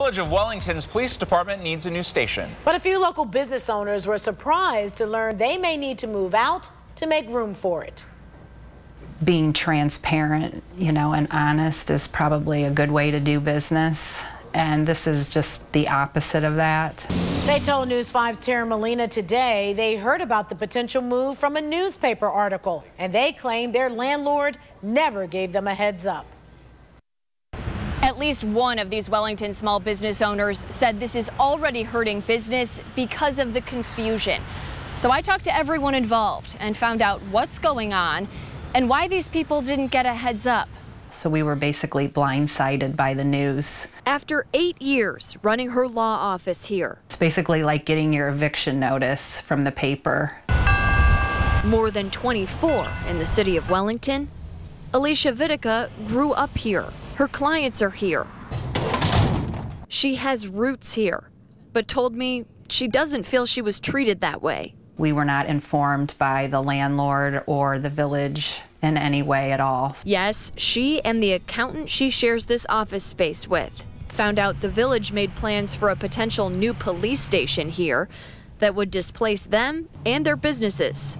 Village of Wellington's police department needs a new station. But a few local business owners were surprised to learn they may need to move out to make room for it. Being transparent, you know, and honest is probably a good way to do business. And this is just the opposite of that. They told News 5's Tara Molina today they heard about the potential move from a newspaper article, and they claim their landlord never gave them a heads up. At least one of these Wellington small business owners said this is already hurting business because of the confusion. So I talked to everyone involved and found out what's going on and why these people didn't get a heads up. So we were basically blindsided by the news. After eight years running her law office here, It's basically like getting your eviction notice from the paper. more than 24 in the city of Wellington, Alicia Vitica grew up here. Her clients are here. She has roots here, but told me she doesn't feel she was treated that way. We were not informed by the landlord or the village in any way at all. Yes, she and the accountant she shares this office space with found out the village made plans for a potential new police station here that would displace them and their businesses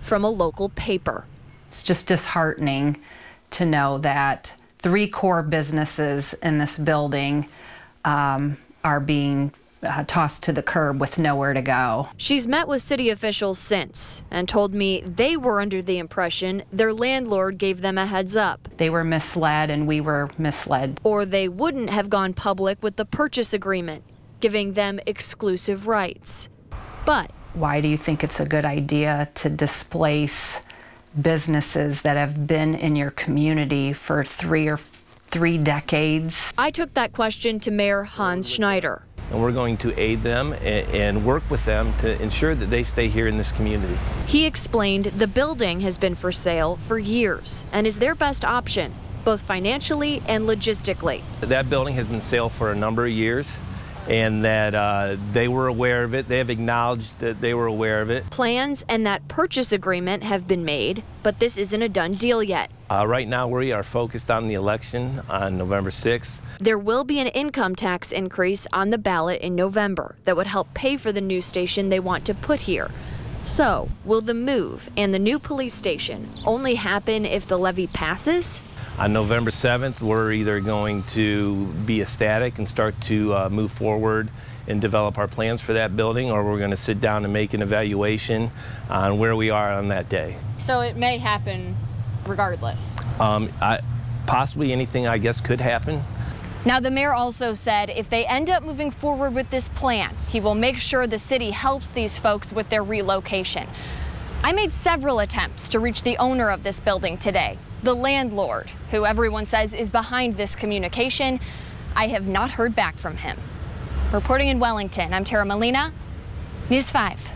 from a local paper. It's just disheartening to know that three core businesses in this building um, are being uh, tossed to the curb with nowhere to go. She's met with city officials since and told me they were under the impression their landlord gave them a heads up, They were misled and we were misled. or they wouldn't have gone public with the purchase agreement, giving them exclusive rights. But Why do you think it's a good idea to displace businesses that have been in your community for three or three decades? I took that question to Mayor Hans Schneider. and we're going to aid them and, and work with them to ensure that they stay here in this community. He explained the building has been for sale for years and is their best option, both financially and logistically. That building has been sale for a number of years and that uh, they were aware of it. They have acknowledged that they were aware of it. Plans and that purchase agreement have been made, but this isn't a done deal yet. Uh, right now, we are focused on the election on November 6th. There will be an income tax increase on the ballot in November that would help pay for the new station they want to put here. So, will the move and the new police station only happen if the levy passes? On November 7th, we're either going to be ecstatic and start to uh, move forward and develop our plans for that building, or we're going to sit down and make an evaluation on where we are on that day. So it may happen regardless. Um, I, possibly anything, I guess, could happen. Now, the mayor also said if they end up moving forward with this plan, he will make sure the city helps these folks with their relocation. I made several attempts to reach the owner of this building today, the landlord, who everyone says is behind this communication. I have not heard back from him. Reporting in Wellington, I'm Tara Molina, News 5.